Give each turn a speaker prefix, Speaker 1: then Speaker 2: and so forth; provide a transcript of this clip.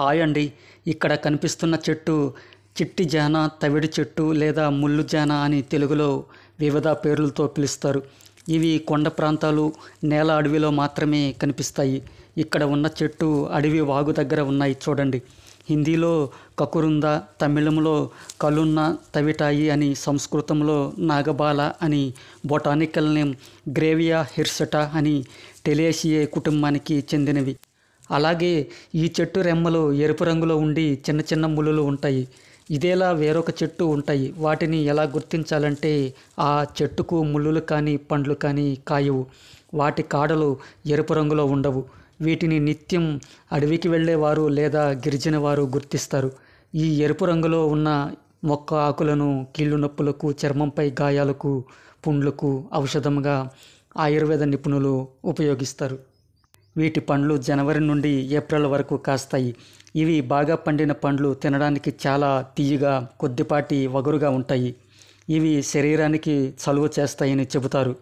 Speaker 1: Hi అండి ఇక్కడ కనిపిస్తున్న చెట్టు చిట్టి జాన తవిడి చెట్టు లేదా ముళ్ళు జాన అని తెలుగులో వివిధ పేర్లతో పిలుస్తారు. ఇవి కొండ ప్రాంతాలు నేల అడవిలో మాత్రమే కనిపిస్తాయి. ఇక్కడ ఉన్న చెట్టు అడవి వాగు దగ్గర ఉన్నాయి చూడండి. హిందీలో కకురుంద తమిళంలో కలున్న తవిటాయి అని సంస్కృతంలో నాగబాల అని బొటానికల్ నేమ్ గ్రేవియా హిర్సట అని టెలేసియే కుటుంబానికి చెందినవి. అలాగే ఈ చెట్టు రెమ్మలు ఎరుపు రంగులో ఉండి చిన్న చిన్న ముళ్ళులు ఉంటాయి. ఇదేలా వేరొక చెట్టు ఉంటాయి. వాటిని ఎలా గుర్తించాలంటే ఆ చెట్టుకు ముళ్ళులు కానీ పండ్లు కానీ కాయవు. వాటి కాడలు ఎరుపు రంగులో ఉండవు. వీటిని నిత్యం అడవికి వెళ్ళేవారు లేదా గిరిజన వారు గుర్తిస్తారు. ఈ ఎరుపు రంగులో ఉన్న మొక్క ఆకులను కీళ్ళు నొప్పులకు చర్మంపై గాయాలకు పుండ్లకు ఔషధంగా ఆయుర్వేద నిపుణులు ఉపయోగిస్తారు. వీటి పండ్లు జనవరి నుండి ఏప్రిల్ వరకు కాస్తాయి. ఇవి బాగా పండిన పండ్లు తినడానికి చాలా తీయగా కొద్దిపాటి వగరుగా ఉంటాయి. ఇవి శరీరానికి చలువ చేస్తాయని చెబుతారు.